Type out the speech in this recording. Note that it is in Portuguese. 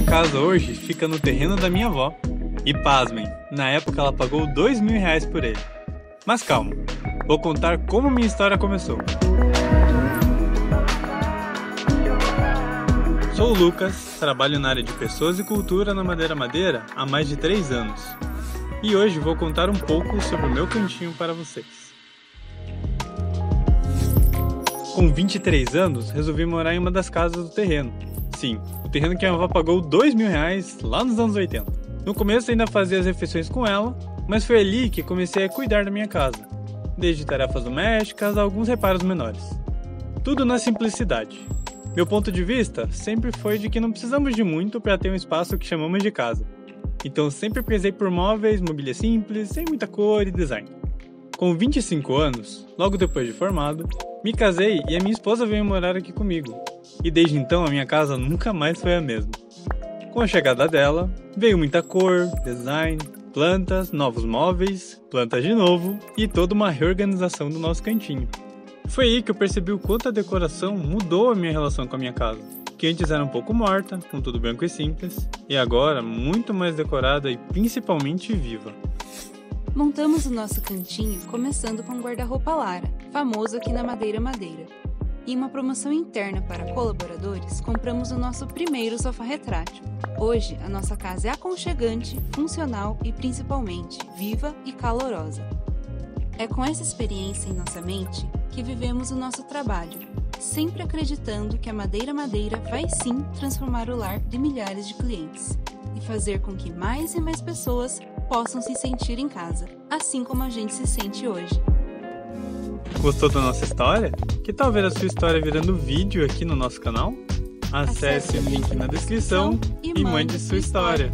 minha casa hoje fica no terreno da minha avó. E pasmem, na época ela pagou dois mil reais por ele. Mas calma, vou contar como minha história começou. Sou o Lucas, trabalho na área de pessoas e cultura na Madeira Madeira há mais de 3 anos. E hoje vou contar um pouco sobre o meu cantinho para vocês. Com 23 anos, resolvi morar em uma das casas do terreno. Sim, o terreno que a minha avó pagou 2 mil reais lá nos anos 80. No começo ainda fazia as refeições com ela, mas foi ali que comecei a cuidar da minha casa, desde tarefas domésticas a alguns reparos menores. Tudo na simplicidade. Meu ponto de vista sempre foi de que não precisamos de muito para ter um espaço que chamamos de casa. Então sempre prezei por móveis, mobília simples, sem muita cor e design. Com 25 anos, logo depois de formado, me casei e a minha esposa veio morar aqui comigo. E desde então a minha casa nunca mais foi a mesma. Com a chegada dela, veio muita cor, design, plantas, novos móveis, plantas de novo e toda uma reorganização do nosso cantinho. Foi aí que eu percebi o quanto a decoração mudou a minha relação com a minha casa, que antes era um pouco morta, com tudo branco e simples, e agora muito mais decorada e principalmente viva. Montamos o nosso cantinho começando com o guarda-roupa Lara, famoso aqui na Madeira Madeira. Em uma promoção interna para colaboradores, compramos o nosso primeiro sofá retrátil. Hoje, a nossa casa é aconchegante, funcional e principalmente viva e calorosa. É com essa experiência em nossa mente que vivemos o nosso trabalho, sempre acreditando que a Madeira Madeira vai sim transformar o lar de milhares de clientes e fazer com que mais e mais pessoas possam se sentir em casa, assim como a gente se sente hoje. Gostou da nossa história? Que tal ver a sua história virando vídeo aqui no nosso canal? Acesse, Acesse o link na descrição e mande sua história.